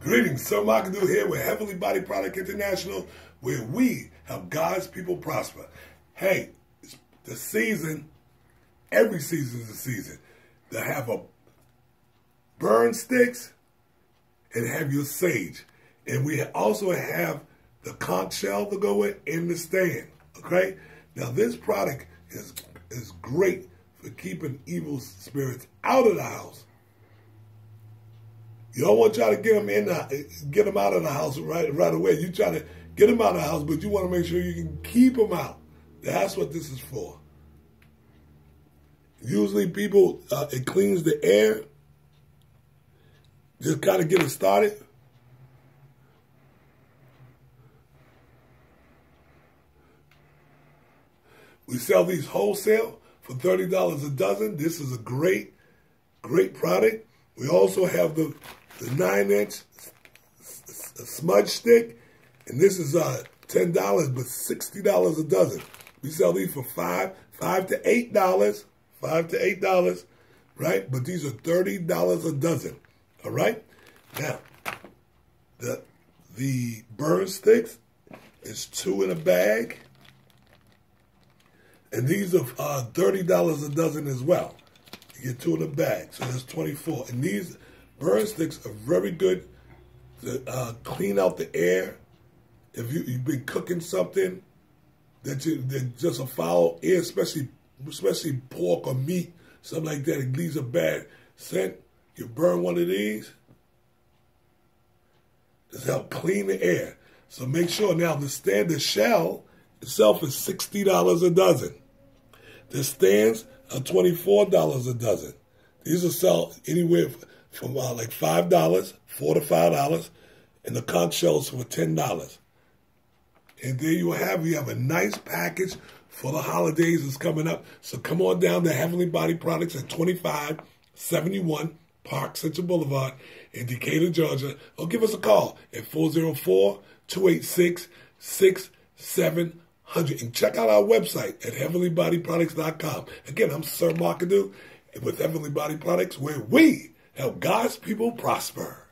Greetings, Sir McAdoo here with Heavenly Body Product International, where we help God's people prosper. Hey, the season, every season is a season to have a burn sticks and have your sage. And we also have the conch shell to go with in the stand. Okay? Now this product is is great for keeping evil spirits out of the house. You don't want to try to get them in, the, get them out of the house right right away. You try to get them out of the house, but you want to make sure you can keep them out. That's what this is for. Usually, people uh, it cleans the air. Just kind of get it started. We sell these wholesale for $30 a dozen. This is a great, great product. We also have the the nine inch smudge stick, and this is uh ten dollars, but sixty dollars a dozen. We sell these for five, five to eight dollars, five to eight dollars, right? But these are thirty dollars a dozen. All right. Now, the the burn sticks is two in a bag, and these are uh, thirty dollars a dozen as well. You get two in a bag, so that's twenty four. And these Burn sticks are very good to uh, clean out the air. If you, you've been cooking something that you that just a foul air, especially especially pork or meat, something like that, it leaves a bad scent. You burn one of these, it's help clean the air. So make sure now the standard shell itself is sixty dollars a dozen. The stands are twenty four dollars a dozen. These will sell anywhere from uh, like five dollars, four to five dollars, and the conch shells for ten dollars. And there you have you have a nice package for the holidays that's coming up. So come on down to Heavenly Body Products at 2571 Park Central Boulevard in Decatur, Georgia, or give us a call at 404 286 6700 and check out our website at heavenlybodyproducts.com. Again, I'm Sir McAdoo with Heavenly Body Products, where we help God's people prosper.